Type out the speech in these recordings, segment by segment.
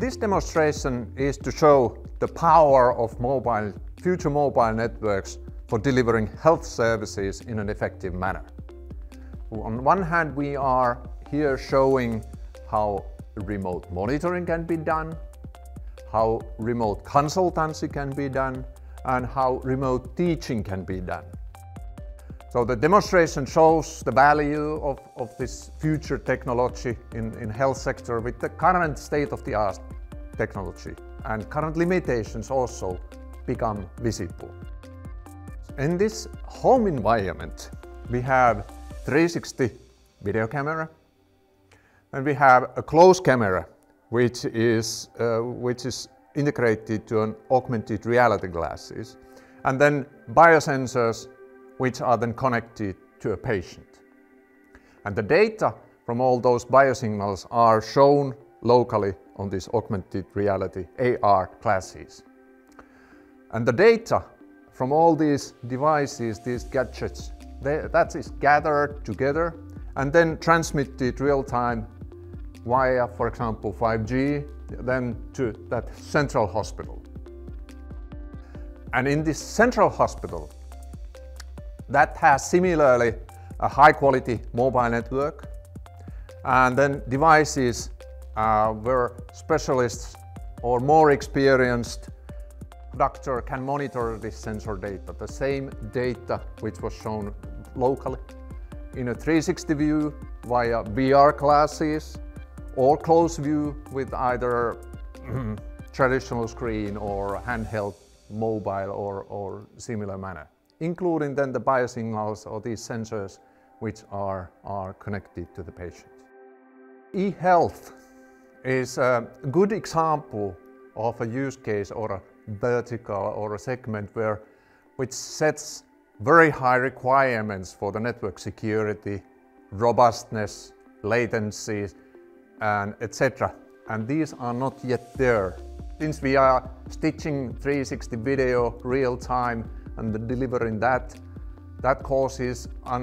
This demonstration is to show the power of mobile, future mobile networks for delivering health services in an effective manner. On one hand, we are here showing how remote monitoring can be done, how remote consultancy can be done, and how remote teaching can be done. So the demonstration shows the value of, of this future technology in, in health sector with the current state-of-the-art technology and current limitations also become visible. In this home environment, we have 360 video camera and we have a close camera which is, uh, which is integrated to an augmented reality glasses and then biosensors which are then connected to a patient. And the data from all those biosignals are shown locally on these augmented reality AR glasses. And the data from all these devices, these gadgets, they, that is gathered together and then transmitted real time via, for example, 5G, then to that central hospital. And in this central hospital, that has similarly a high quality mobile network and then devices uh, where specialists or more experienced doctor can monitor this sensor data, the same data which was shown locally in a 360 view via VR glasses or close view with either traditional screen or handheld mobile or, or similar manner including then the biosignals or these sensors which are, are connected to the patient. E-health is a good example of a use case or a vertical or a segment where which sets very high requirements for the network security, robustness, latency, and etc. And these are not yet there. Since we are stitching 360 video real time and delivering that, that causes uh,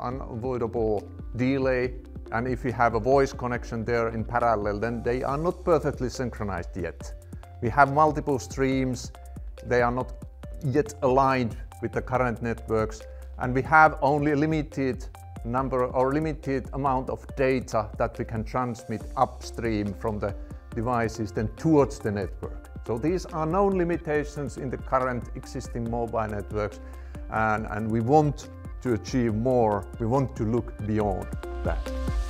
unavoidable delay. And if you have a voice connection there in parallel, then they are not perfectly synchronized yet. We have multiple streams. They are not yet aligned with the current networks. And we have only a limited number or limited amount of data that we can transmit upstream from the devices then towards the network. So these are known limitations in the current existing mobile networks and, and we want to achieve more, we want to look beyond that.